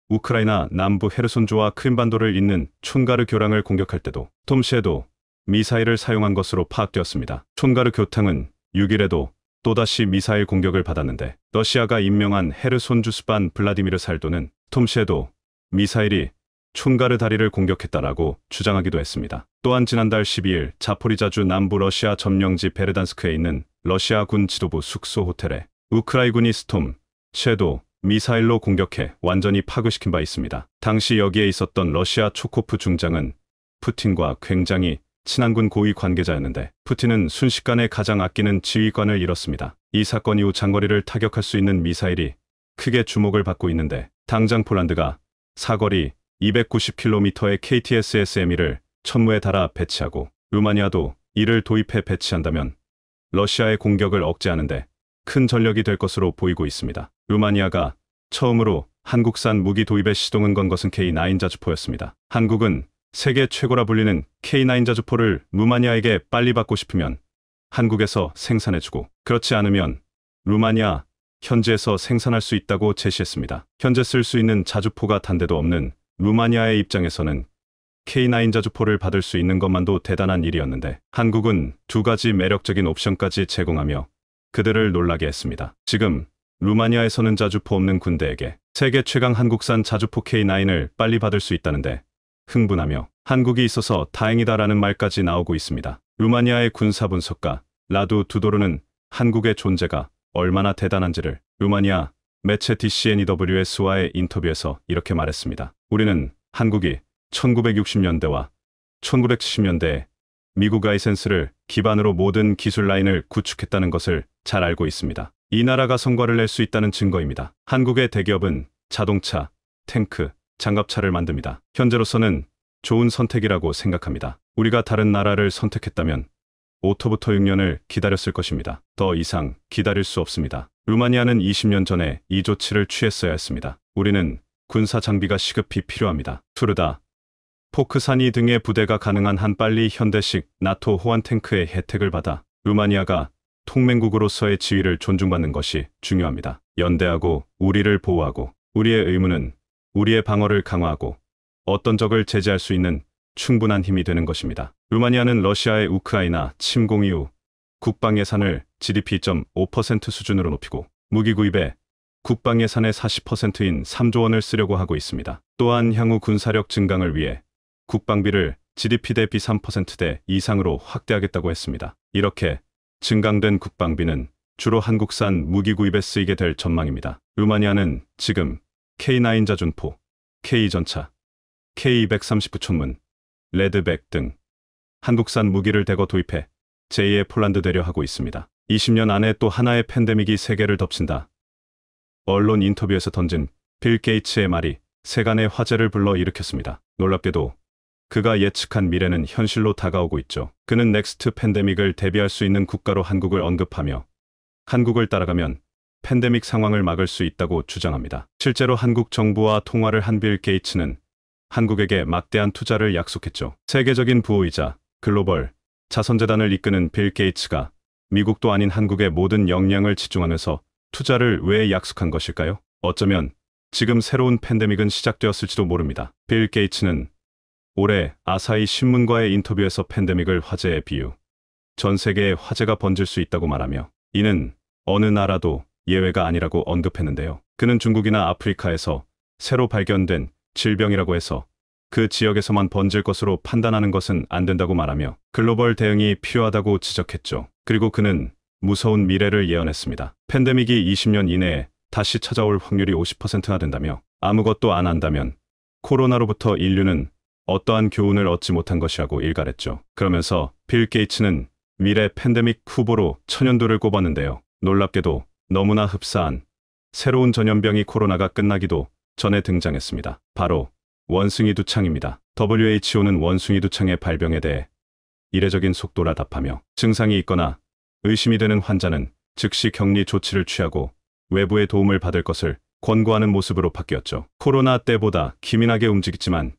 우크라이나 남부 헤르손주와 크림반도를 잇는 촌가르 교량을 공격할 때도 톰시에도 미사일을 사용한 것으로 파악되었습니다. 촌가르 교탕은 6일에도 또다시 미사일 공격을 받았는데 러시아가 임명한 헤르손주 수반 블라디미르 살도는 스톰 섀도 미사일이 촌가르 다리를 공격했다라고 주장하기도 했습니다. 또한 지난달 12일 자포리자주 남부 러시아 점령지 베르단스크에 있는 러시아 군 지도부 숙소 호텔에 우크라이나군이 스톰 섀도 미사일로 공격해 완전히 파괴시킨 바 있습니다. 당시 여기에 있었던 러시아 초코프 중장은 푸틴과 굉장히 친한 군 고위 관계자였는데 푸틴은 순식간에 가장 아끼는 지휘관을 잃었습니다. 이 사건 이후 장거리를 타격할 수 있는 미사일이 크게 주목을 받고 있는데 당장 폴란드가 사거리 290km의 KTS-SME를 천무에 달아 배치하고 루마니아도 이를 도입해 배치한다면 러시아의 공격을 억제하는데 큰 전력이 될 것으로 보이고 있습니다. 루마니아가 처음으로 한국산 무기 도입에 시동을 건 것은 K9 자주포였습니다. 한국은 세계 최고라 불리는 K9 자주포를 루마니아에게 빨리 받고 싶으면 한국에서 생산해주고 그렇지 않으면 루마니아 현지에서 생산할 수 있다고 제시했습니다. 현재 쓸 수 있는 자주포가 단대도 없는 루마니아의 입장에서는 K9 자주포를 받을 수 있는 것만도 대단한 일이었는데 한국은 두 가지 매력적인 옵션까지 제공하며 그들을 놀라게 했습니다. 지금 루마니아에서는 자주포 없는 군대에게 세계 최강 한국산 자주포 K9을 빨리 받을 수 있다는데 흥분하며 한국이 있어서 다행이다라는 말까지 나오고 있습니다. 루마니아의 군사 분석가 라두 두도르는 한국의 존재가 얼마나 대단한지를 루마니아 매체 DCNEWS와의 인터뷰에서 이렇게 말했습니다. 우리는 한국이 1960년대와 1970년대에 미국 아이센스를 기반으로 모든 기술 라인을 구축했다는 것을 잘 알고 있습니다. 이 나라가 성과를 낼 수 있다는 증거입니다. 한국의 대기업은 자동차, 탱크, 장갑차를 만듭니다. 현재로서는 좋은 선택이라고 생각합니다. 우리가 다른 나라를 선택했다면 5토부터 6년을 기다렸을 것입니다. 더 이상 기다릴 수 없습니다. 루마니아는 20년 전에 이 조치를 취했어야 했습니다. 우리는 군사 장비가 시급히 필요합니다. 투르다, 포크사니 등의 부대가 가능한 한 빨리 현대식 나토 호환 탱크의 혜택을 받아 루마니아가 동맹국으로서의 지위를 존중받는 것이 중요합니다. 연대하고 우리를 보호하고 우리의 의무는 우리의 방어를 강화하고 어떤 적을 제재할 수 있는 충분한 힘이 되는 것입니다. 루마니아는 러시아의 우크라이나 침공 이후 국방 예산을 GDP 0.5% 수준으로 높이고 무기 구입에 국방 예산의 40%인 3조 원을 쓰려고 하고 있습니다. 또한 향후 군사력 증강을 위해 국방비를 GDP 대비 3%대 이상으로 확대하겠다고 했습니다. 이렇게 증강된 국방비는 주로 한국산 무기 구입에 쓰이게 될 전망입니다. 루마니아는 지금 K9 자주포, K2전차, K230 부총문, 레드백 등 한국산 무기를 대거 도입해 제2의 폴란드 되려 하고 있습니다. 20년 안에 또 하나의 팬데믹이 세계를 덮친다. 언론 인터뷰에서 던진 빌 게이츠의 말이 세간의 화제를 불러 일으켰습니다. 놀랍게도 그가 예측한 미래는 현실로 다가오고 있죠. 그는 next 팬데믹을 대비할 수 있는 국가로 한국을 언급하며 한국을 따라가면 팬데믹 상황을 막을 수 있다고 주장합니다. 실제로 한국 정부와 통화를 한 빌 게이츠는 한국에게 막대한 투자를 약속했죠. 세계적인 부호이자 글로벌 자선재단을 이끄는 빌 게이츠가 미국도 아닌 한국의 모든 역량을 집중하면서 투자를 왜 약속한 것일까요? 어쩌면 지금 새로운 팬데믹은 시작되었을지도 모릅니다. 빌 게이츠는 올해 아사히 신문과의 인터뷰에서 팬데믹을 화제에 비유, 전 세계에 화제가 번질 수 있다고 말하며 이는 어느 나라도 예외가 아니라고 언급했는데요. 그는 중국이나 아프리카에서 새로 발견된 질병이라고 해서 그 지역에서만 번질 것으로 판단하는 것은 안 된다고 말하며 글로벌 대응이 필요하다고 지적했죠. 그리고 그는 무서운 미래를 예언했습니다. 팬데믹이 20년 이내에 다시 찾아올 확률이 50%나 된다며 아무것도 안 한다면 코로나로부터 인류는 어떠한 교훈을 얻지 못한 것이라고 일갈했죠. 그러면서 빌 게이츠는 미래 팬데믹 후보로 천연두를 꼽았는데요. 놀랍게도 너무나 흡사한 새로운 전염병이 코로나가 끝나기도 전에 등장했습니다. 바로 원숭이 두창입니다. WHO는 원숭이 두창의 발병에 대해 이례적인 속도라 답하며 증상이 있거나 의심이 되는 환자는 즉시 격리 조치를 취하고 외부의 도움을 받을 것을 권고하는 모습으로 바뀌었죠. 코로나 때보다 기민하게 움직였지만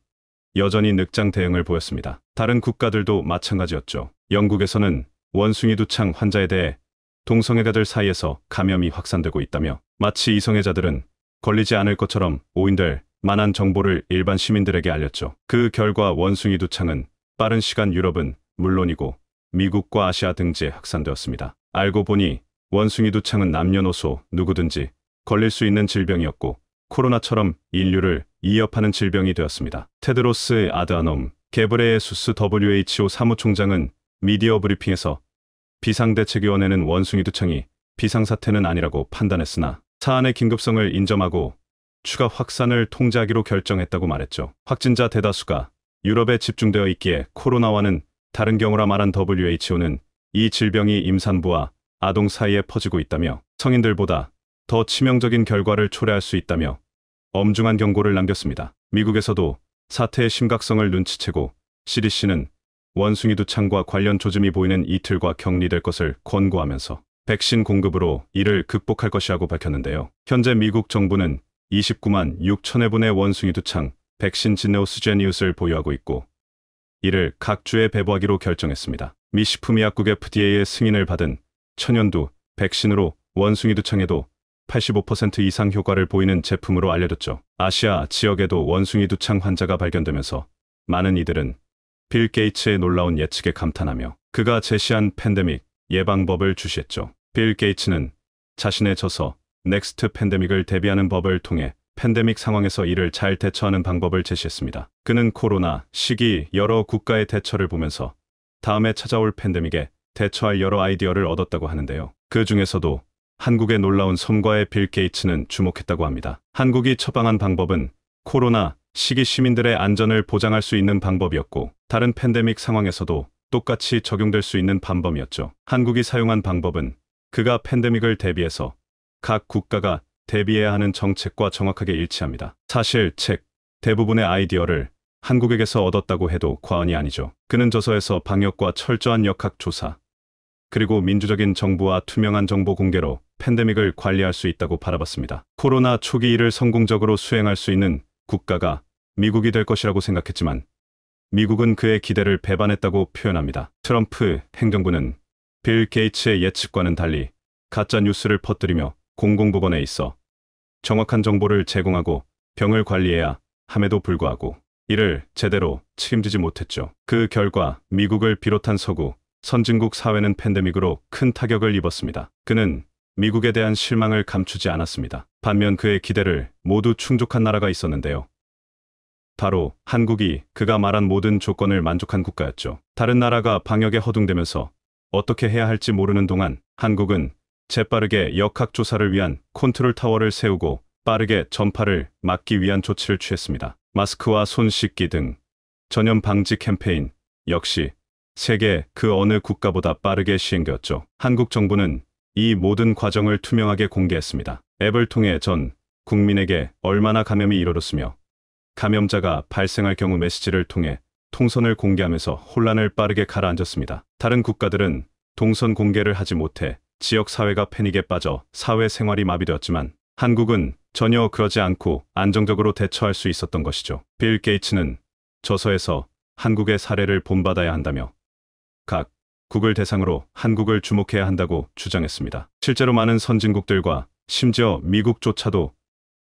여전히 늑장 대응을 보였습니다. 다른 국가들도 마찬가지였죠. 영국에서는 원숭이 두창 환자에 대해 동성애자들 사이에서 감염이 확산되고 있다며 마치 이성애자들은 걸리지 않을 것처럼 오인될 만한 정보를 일반 시민들에게 알렸죠. 그 결과 원숭이 두창은 빠른 시간 유럽은 물론이고 미국과 아시아 등지에 확산되었습니다. 알고 보니 원숭이 두창은 남녀노소 누구든지 걸릴 수 있는 질병이었고 코로나처럼 인류를 이협하는 질병이 되었습니다. 테드로스 아드아놈 게브레예수스 WHO 사무총장은 미디어 브리핑에서 비상대책위원회는 원숭이 두창이 비상사태는 아니라고 판단했으나 사안의 긴급성을 인정하고 추가 확산을 통제하기로 결정했다고 말했죠. 확진자 대다수가 유럽에 집중되어 있기에 코로나와는 다른 경우라 말한 WHO는 이 질병이 임산부와 아동 사이에 퍼지고 있다며 성인들보다 더 치명적인 결과를 초래할 수 있다며 엄중한 경고를 남겼습니다. 미국에서도 사태의 심각성을 눈치채고 CDC는 원숭이 두창과 관련 조짐이 보이는 이틀과 격리될 것을 권고하면서 백신 공급으로 이를 극복할 것이라고 밝혔는데요. 현재 미국 정부는 29만 6천회 분의 원숭이 두창 백신 지네오스제니우스를 보유하고 있고 이를 각 주에 배부하기로 결정했습니다. 미 식품의약국 FDA의 승인을 받은 천연두 백신으로 원숭이 두창에도 85% 이상 효과를 보이는 제품으로 알려졌죠. 아시아 지역에도 원숭이 두창 환자가 발견되면서 많은 이들은 빌 게이츠의 놀라운 예측에 감탄하며 그가 제시한 팬데믹 예방법을 주시했죠. 빌 게이츠는 자신의 저서 next 팬데믹을 대비하는 법을 통해 팬데믹 상황에서 이를 잘 대처하는 방법을 제시했습니다. 그는 코로나 시기 여러 국가의 대처를 보면서 다음에 찾아올 팬데믹에 대처할 여러 아이디어를 얻었다고 하는데요. 그 중에서도 한국의 놀라운 성과에 빌 게이츠는 주목했다고 합니다. 한국이 처방한 방법은 코로나 시기 시민들의 안전을 보장할 수 있는 방법이었고 다른 팬데믹 상황에서도 똑같이 적용될 수 있는 방법이었죠. 한국이 사용한 방법은 그가 팬데믹을 대비해서 각 국가가 대비해야 하는 정책과 정확하게 일치합니다. 사실 책 대부분의 아이디어를 한국에게서 얻었다고 해도 과언이 아니죠. 그는 저서에서 방역과 철저한 역학 조사, 그리고 민주적인 정부와 투명한 정보 공개로 팬데믹을 관리할 수 있다고 바라봤습니다. 코로나 초기 일을 성공적으로 수행할 수 있는 국가가 미국이 될 것이라고 생각했지만 미국은 그의 기대를 배반했다고 표현합니다. 트럼프 행정부는 빌 게이츠의 예측과는 달리 가짜 뉴스를 퍼뜨리며 공공보건에 있어 정확한 정보를 제공하고 병을 관리해야 함에도 불구하고 이를 제대로 책임지지 못했죠. 그 결과 미국을 비롯한 서구, 선진국 사회는 팬데믹으로 큰 타격을 입었습니다. 그는 미국에 대한 실망을 감추지 않았습니다. 반면 그의 기대를 모두 충족한 나라가 있었는데요. 바로 한국이 그가 말한 모든 조건을 만족한 국가였죠. 다른 나라가 방역에 허둥대면서 어떻게 해야 할지 모르는 동안 한국은 재빠르게 역학조사를 위한 컨트롤 타워를 세우고 빠르게 전파를 막기 위한 조치를 취했습니다. 마스크와 손 씻기 등 전염 방지 캠페인 역시 세계 그 어느 국가보다 빠르게 시행되었죠. 한국 정부는 이 모든 과정을 투명하게 공개했습니다. 앱을 통해 전 국민에게 얼마나 감염이 이르렀으며 감염자가 발생할 경우 메시지를 통해 통선을 공개하면서 혼란을 빠르게 가라앉았습니다. 다른 국가들은 동선 공개를 하지 못해 지역 사회가 패닉에 빠져 사회 생활이 마비되었지만 한국은 전혀 그러지 않고 안정적으로 대처할 수 있었던 것이죠. 빌 게이츠는 저서에서 한국의 사례를 본받아야 한다며 각 국을 대상으로 한국을 주목해야 한다고 주장했습니다. 실제로 많은 선진국들과 심지어 미국조차도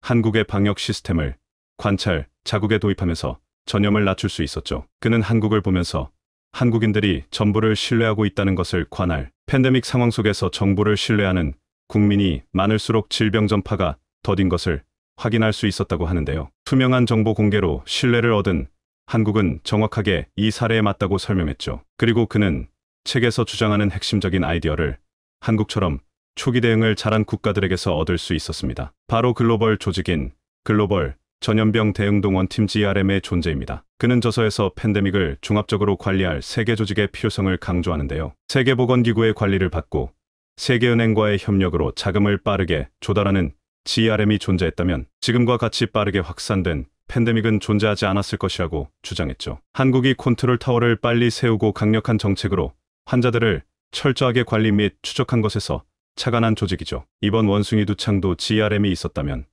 한국의 방역 시스템을 관찰, 자국에 도입하면서 전염을 낮출 수 있었죠. 그는 한국을 보면서 한국인들이 정부를 신뢰하고 있다는 것을 관할 팬데믹 상황 속에서 정부를 신뢰하는 국민이 많을수록 질병 전파가 더딘 것을 확인할 수 있었다고 하는데요. 투명한 정보 공개로 신뢰를 얻은 한국은 정확하게 이 사례에 맞다고 설명했죠. 그리고 그는 책에서 주장하는 핵심적인 아이디어를 한국처럼 초기 대응을 잘한 국가들에게서 얻을 수 있었습니다. 바로 글로벌 조직인 글로벌 전염병 대응동원 팀 GRM의 존재입니다. 그는 저서에서 팬데믹을 종합적으로 관리할 세계 조직의 필요성을 강조하는데요. 세계보건기구의 관리를 받고 세계은행과의 협력으로 자금을 빠르게 조달하는 GRM이 존재했다면 지금과 같이 빠르게 확산된 팬데믹은 존재하지 않았을 것이라고 주장했죠. 한국이 컨트롤 타워를 빨리 세우고 강력한 정책으로 환자들을 철저하게 관리 및 추적한 것에서 착안한 조직이죠. 이번 원숭이 두창도 GRM이 있었다면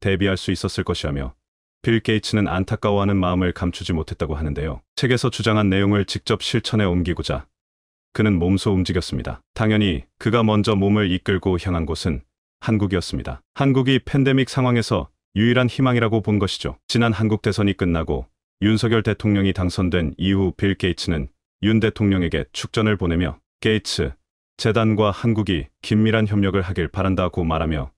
대비할 수 있었을 것이라며 빌 게이츠는 안타까워하는 마음을 감추지 못했다고 하는데요. 책에서 주장한 내용을 직접 실천에 옮기고자 그는 몸소 움직였습니다. 당연히 그가 먼저 몸을 이끌고 향한 곳은 한국이었습니다. 한국이 팬데믹 상황에서 유일한 희망이라고 본 것이죠. 지난 한국 대선이 끝나고 윤석열 대통령이 당선된 이후 빌 게이츠는 윤 대통령에게 축전을 보내며 게이츠, 재단과 한국이 긴밀한 협력을 하길 바란다고 말하며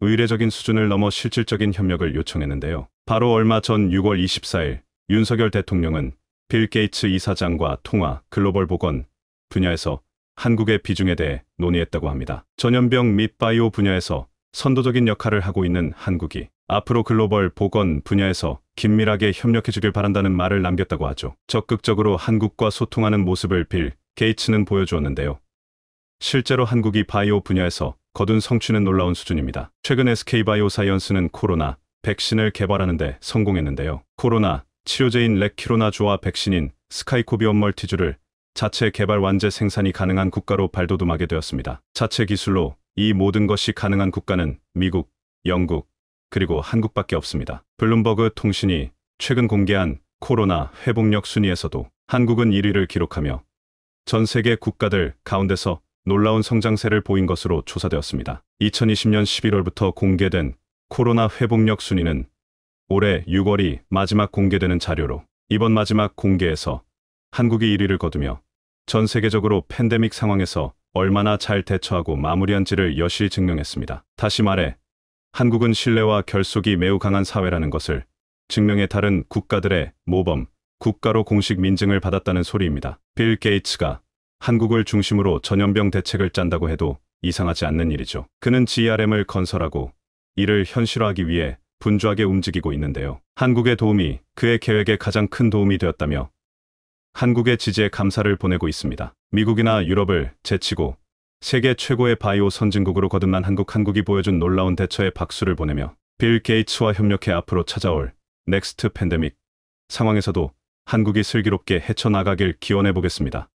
의례적인 수준을 넘어 실질적인 협력을 요청했는데요. 바로 얼마 전 6월 24일 윤석열 대통령은 빌 게이츠 이사장과 통화 글로벌 보건 분야에서 한국의 비중에 대해 논의했다고 합니다. 전염병 및 바이오 분야에서 선도적인 역할을 하고 있는 한국이 앞으로 글로벌 보건 분야에서 긴밀하게 협력해주길 바란다는 말을 남겼다고 하죠. 적극적으로 한국과 소통하는 모습을 빌 게이츠는 보여주었는데요. 실제로 한국이 바이오 분야에서 거둔 성취는 놀라운 수준입니다. 최근 SK바이오 사이언스는 코로나 백신을 개발하는데 성공했는데요. 코로나 치료제인 렉키로나주와 백신인 스카이코비온 멀티주를 자체 개발 완제 생산이 가능한 국가로 발돋움하게 되었습니다. 자체 기술로 이 모든 것이 가능한 국가는 미국, 영국, 그리고 한국밖에 없습니다. 블룸버그 통신이 최근 공개한 코로나 회복력 순위에서도 한국은 1위를 기록하며 전 세계 국가들 가운데서 놀라운 성장세를 보인 것으로 조사되었습니다. 2020년 11월부터 공개된 코로나 회복력 순위는 올해 6월이 마지막 공개되는 자료로 이번 마지막 공개에서 한국이 1위를 거두며 전 세계적으로 팬데믹 상황에서 얼마나 잘 대처하고 마무리한지를 여실히 증명했습니다. 다시 말해 한국은 신뢰와 결속이 매우 강한 사회라는 것을 증명해 다른 국가들의 모범, 국가로 공식 민증을 받았다는 소리입니다. 빌 게이츠가 한국을 중심으로 전염병 대책을 짠다고 해도 이상하지 않는 일이죠. 그는 GRM을 건설하고 이를 현실화하기 위해 분주하게 움직이고 있는데요. 한국의 도움이 그의 계획에 가장 큰 도움이 되었다며 한국의 지지에 감사를 보내고 있습니다. 미국이나 유럽을 제치고 세계 최고의 바이오 선진국으로 거듭난 한국 한국이 보여준 놀라운 대처에 박수를 보내며 빌 게이츠와 협력해 앞으로 찾아올 next 팬데믹 상황에서도 한국이 슬기롭게 헤쳐나가길 기원해 보겠습니다.